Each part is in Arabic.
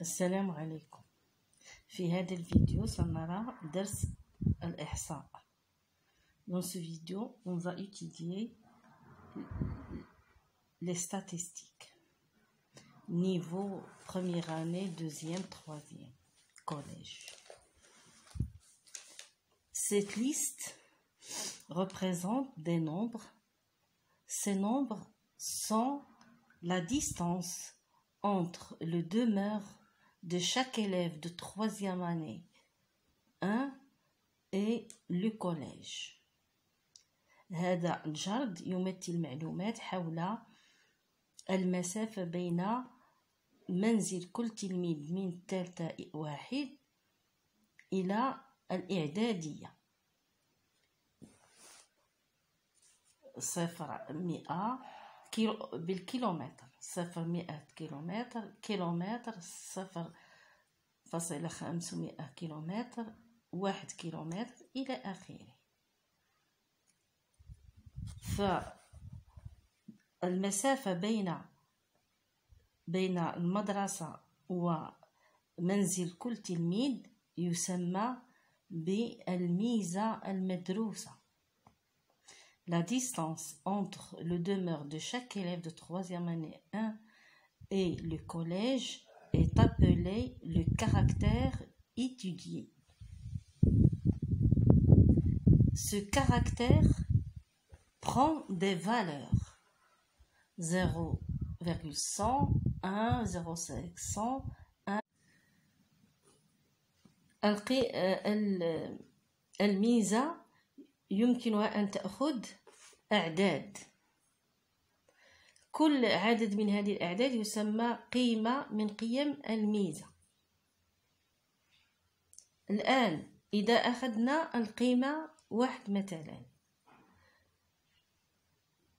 السلام عليكم في هذا الفيديو سنرى درس الإحصاء Dans ce vidéo, on va étudier les statistiques. Niveau première année, deuxième, troisième, collège. Cette liste représente des nombres. Ces nombres sont la distance entre le demeure de chaque élève de troisième année 1 et le collège. هذا الجرد يمثل معلومات حول المسافة بين منزل كل تلميذ من الثالثة واحد إلى الإعدادية. صفر مئة كيلو بالكيلومتر. صفر مئة كيلومتر كيلومتر صفر فاصلة خمسمائة كيلومتر واحد كيلومتر إلى آخره. فالمسافة بين بين المدرسة ومنزل كل تلميذ يسمى بالميزة المدروسة. La distance entre le demeure de chaque élève de troisième année 1 et le collège est appelée le caractère étudié. Ce caractère prend des valeurs 0,100, 1, 0,500, 1. الميزة يمكنها أن تأخذ أعداد. كل عدد من هذه الأعداد يسمى قيمة من قيم الميزة. الآن إذا أخذنا القيمة واحد مثلا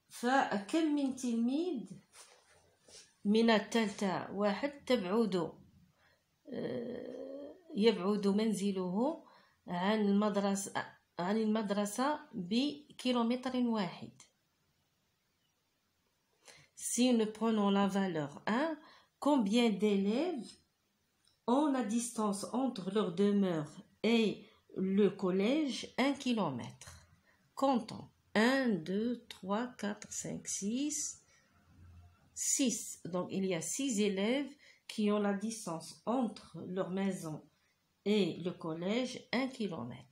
فكم من تلميذ من الثالثة واحد تبعد يبعد منزله عن المدرسة عن المدرسة بكيلومتر واحد Si nous prenons la valeur 1, combien d'élèves ont la distance entre leur demeure et le collège 1 km Comptons. 1, 2, 3, 4, 5, 6, 6. Donc il y a 6 élèves qui ont la distance entre leur maison et le collège 1 km.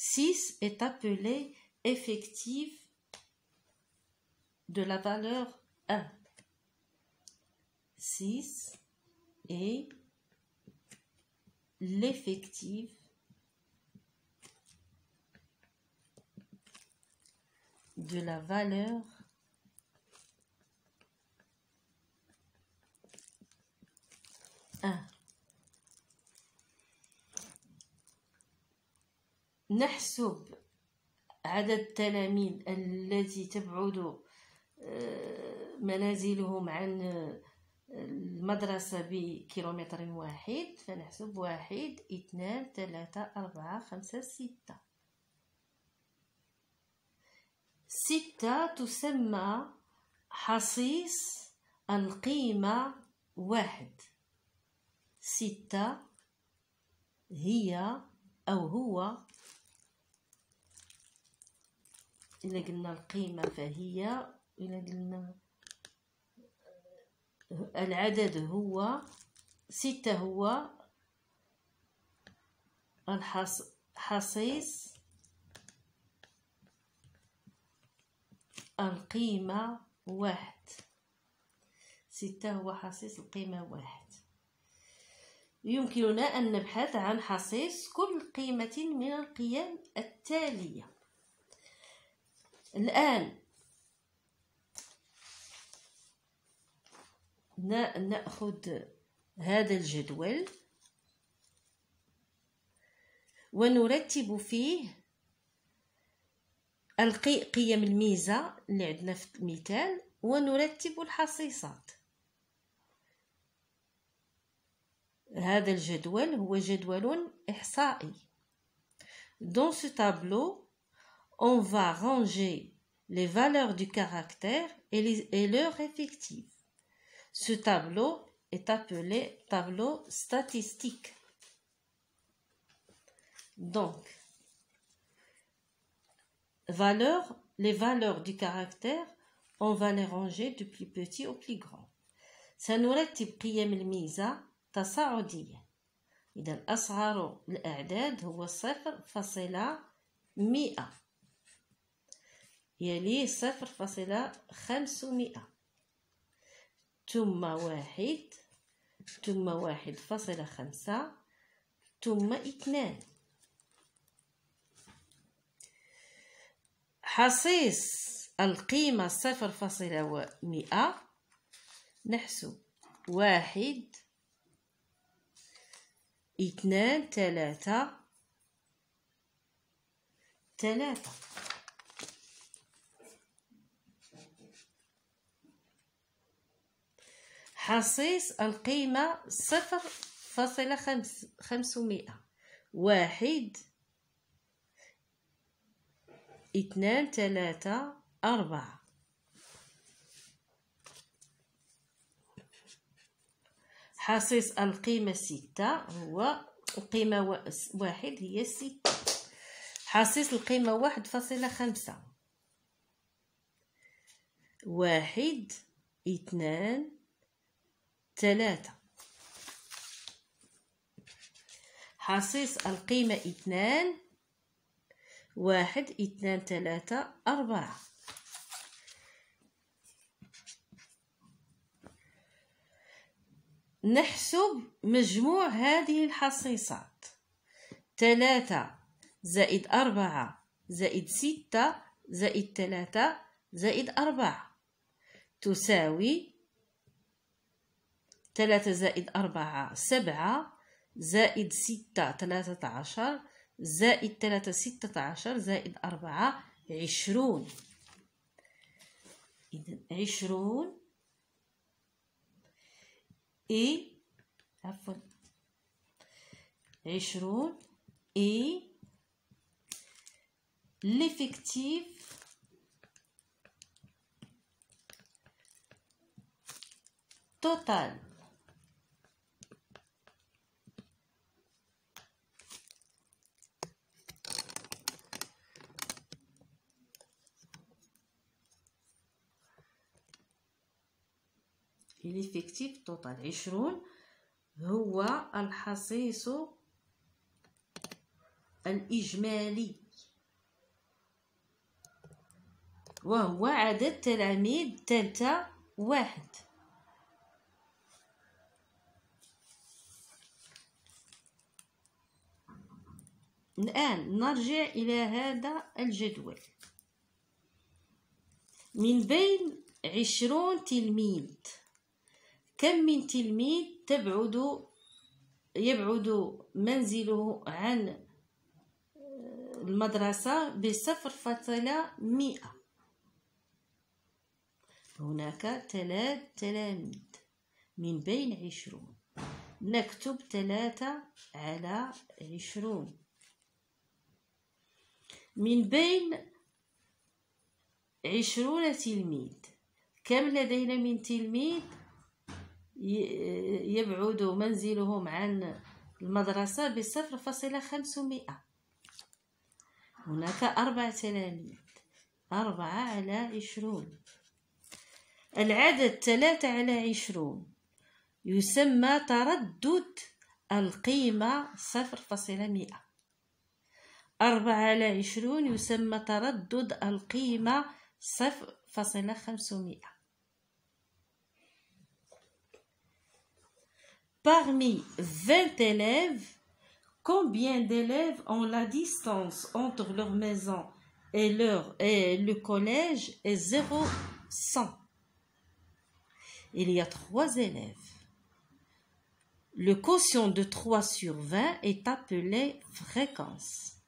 6 est appelé effectif de la valeur 1. 6 est l'effectif de la valeur 1. نحسب عدد التلاميذ التي تبعد منازلهم عن المدرسة بكيلومتر واحد فنحسب واحد اثنان ثلاثة أربعة خمسة ستة. ستة تسمى حصيص القيمة واحد. ستة هي أو هو إذا قلنا القيمة فهي إذا قلنا العدد هو ستة هو الحصيص القيمة واحد. ستة هو حصيص القيمة واحد. يمكننا أن نبحث عن حصيص كل قيمة من القيم التالية. الآن. نأخذ هذا الجدول. ونرتب فيه قيم الميزة اللي عندنا في المثال ونرتب الحصيصات. هذا الجدول هو جدول إحصائي. Dans ce tableau, on va ranger les valeurs du caractère et, les, et leur effectif. Ce tableau est appelé tableau statistique. Donc, valeur, les valeurs du caractère, on va les ranger du plus petit au plus grand. سنرتب قيم الميزة تصاعديا إذا أصغر الأعداد هو صفر فاصلة مئة يليه صفر فاصلة خمسمائة. ثم واحد ثم واحد فاصلة خمسة ثم اثنان. حصيص القيمة صفر فاصلة مئة نحسب. واحد اثنان ثلاثة ثلاثة. حصيص القيمة صفر فاصلة خمس خمسمائة. واحد اثنان ثلاثة أربعة. حصيص القيمة ستة هو القيمة واحد هي ستة. حصيص القيمة واحد فاصلة خمسة. واحد اثنان ثلاثة حصيص القيمة اثنان واحد اثنان ثلاثة أربعة. نحسب مجموع هذه الحصيصات. ثلاثة زائد أربعة زائد ستة زائد ثلاثة زائد أربعة. تساوي ثلاثة زائد أربعة سبعة زائد ستة ثلاثة عشر زائد ثلاثة ستة عشر زائد أربعة عشرون. إذن عشرون إي عفوا. عشرون إي l'effectif total l'effectif total عشرون هو الحصيص الإجمالي. وهو عدد تلاميذ تالتة واحد. الآن نرجع إلى هذا الجدول. من بين عشرون تلميذ كم من تلميذ تبعد يبعد منزله عن المدرسة بصفر فاصلة مئة. هناك ثلاث تلاميذ من بين عشرون. نكتب ثلاثة على عشرون. من بين عشرون تلميذ كم لدينا من تلميذ؟ يبعد منزلهم عن المدرسة بصفر فاصلة خمسمائة. هناك أربع تلاميذ أربعة على عشرون. العدد ثلاثة على عشرون. يسمى تردد القيمة صفر فاصلة مئة أربعة على عشرون يسمى تردد القيمة صفر فاصلة خمسمائة. Parmi 20 élèves, combien d'élèves ont la distance entre leur maison et, le collège est 0,100 Il y a trois élèves. Le quotient de 3 sur 20 est appelé fréquence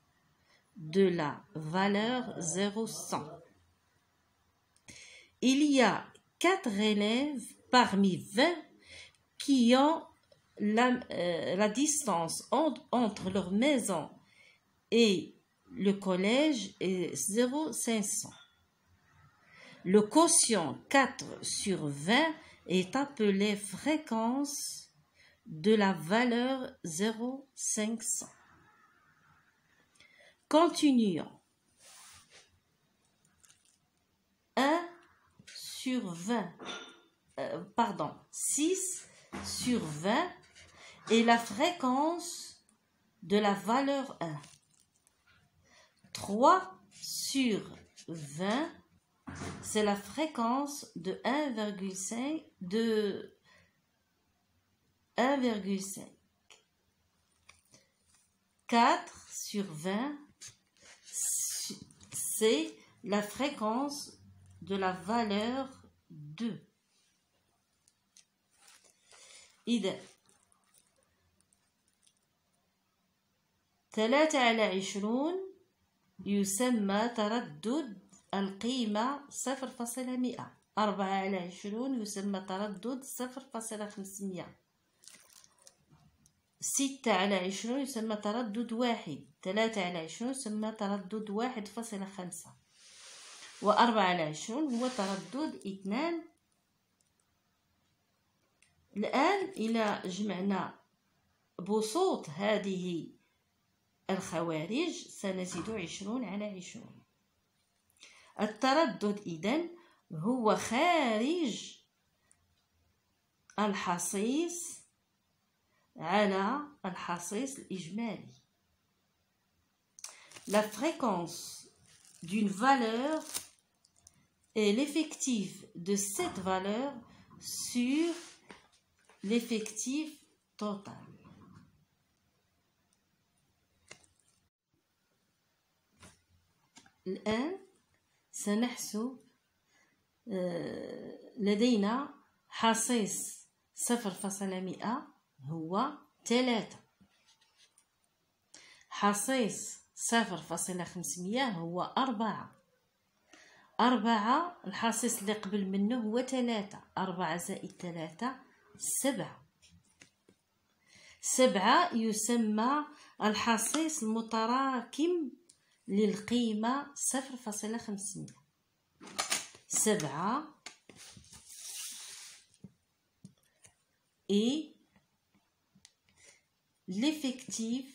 de la valeur 0,100. Il y a quatre élèves parmi 20 qui ont la, euh, la distance entre, leur maison et le collège est 0,500. Le quotient 4 sur 20 est appelée fréquence de la valeur 0,500. Continuons. 1 sur 20, euh, pardon, 6 sur 20 et la fréquence de la valeur 1. 3 sur 20, c'est la fréquence de 1,5 de 1,5. 4 sur 20, c'est la fréquence de la valeur 2. Idem. ثلاثة على عشرون يسمى تردد القيمة صفر فاصلة مئة. أربعة على عشرون يسمى تردد صفر فاصلة خمسمية ستة على عشرون يسمى تردد واحد. ثلاثة على عشرون يسمى تردد واحد فاصلة خمسة. وأربعة على عشرون هو تردد اثنان. الآن إلى جمعنا بسوط هذه الخوارج سنزيد عشرون على عشرون التردد إذن هو خارج الحصيص على الحصيص الإجمالي La fréquence d'une valeur est l'effectif de cette valeur sur l'effectif total. الآن سنحسب لدينا حصيص صفر فاصلة مئة هو ثلاثة حصيص صفر فاصلة خمسمية هو أربعة. أربعة الحصيص اللي قبل منه هو ثلاثة أربعة زائد ثلاثة سبعة. سبعة يسمى الحصيص المتراكم للقيمة صفر فاصلة خمسمية سبعة et l'effectif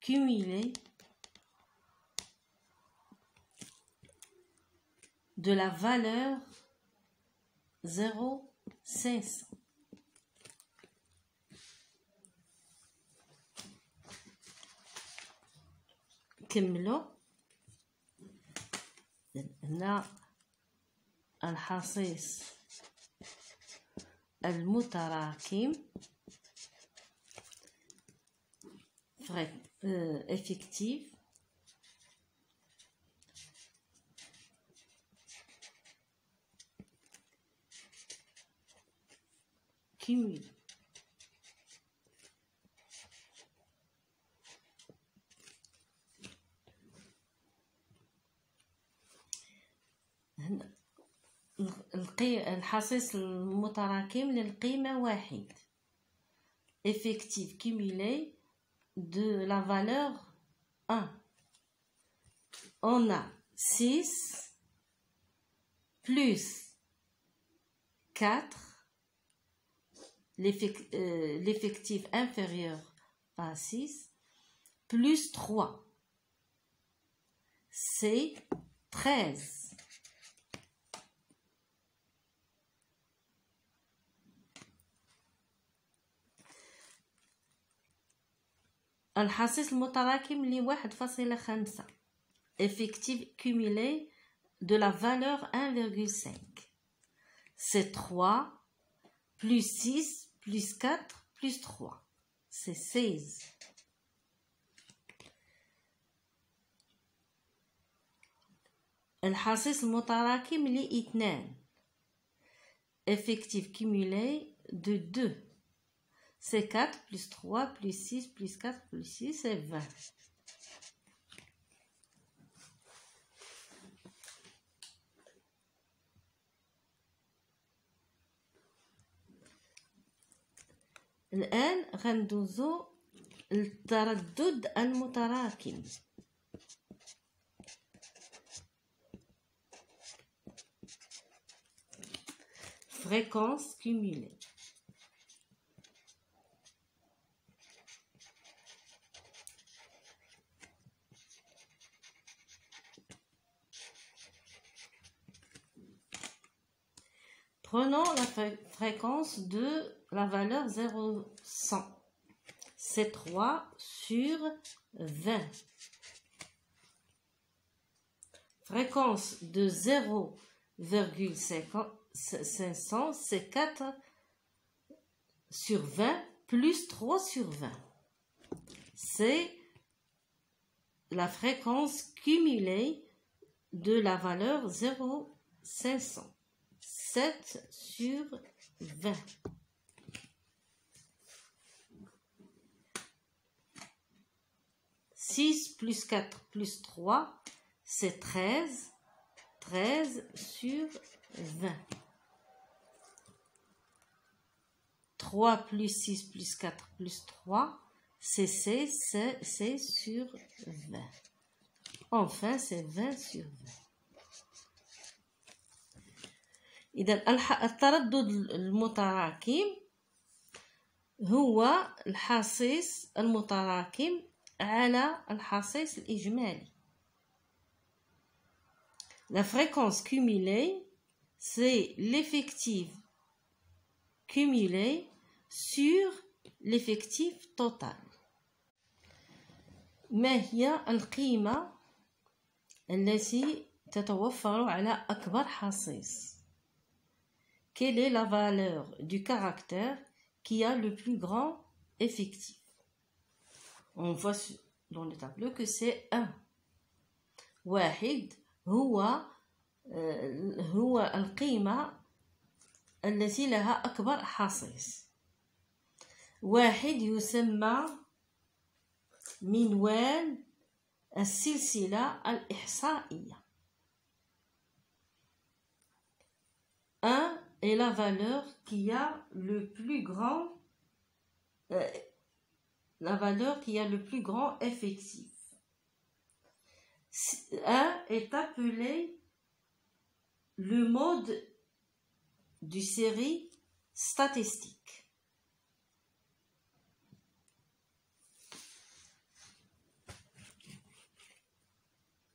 cumulé de la valeur 0,500. كملوا هنا الحصيص المتراكم. Effectif. Cumul. الحصيص المتراكم للقيمة واحد effectif cumulé de la valeur 1 on a 6 plus 4 l'effectif inférieur à 6 plus 3 c'est 13 الحصيص المتراكم لواحد فاصلة خمسة effectif cumulé de la valeur 1,5 c'est 3 plus 6 plus 4 plus 3 c'est 16 الحصيص المتراكم لاثنان effectif cumulé de 2 c'est 4 plus 3 plus 6 plus 4 plus 6, c'est 20. الآن غندوزو للتردد المتراكم fréquence cumulée Prenons la fréquence de la valeur 0,100. C'est 3 sur 20. Fréquence de 0,500, c'est 4 sur 20 plus 3 sur 20. C'est la fréquence cumulée de la valeur 0,500. Sept sur 20. Six plus quatre plus trois, c'est treize. Treize sur vingt. Trois plus six plus quatre plus trois, c'est seize, c'est sur vingt. Enfin, c'est vingt sur vingt. إذا التردد المتراكم هو الحصيص المتراكم على الحصيص الإجمالي La fréquence cumulée, c'est l'effectif cumulé sur l'effectif total. ما هي القيمة التي تتوفر على أكبر حصيص؟ Quelle est la valeur du caractère qui a le plus grand effectif On voit dans le tableau que c'est 1. واحد هو هو القيمة التي لها أكبر حصيص واحد يسمى منوال السلسلة الإحصائية 1 est la valeur qui a le plus grand euh, la valeur qui a le plus grand effectif. 1 est appelé le mode du série statistique.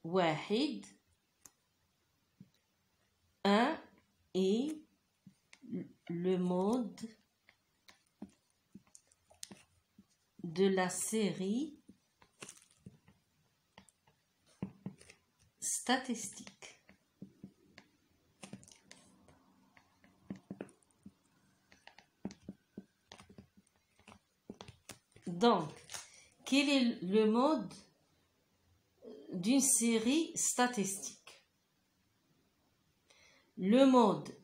واحد 1 et le mode de la série statistique. Donc, quel est le mode d'une série statistique? Le mode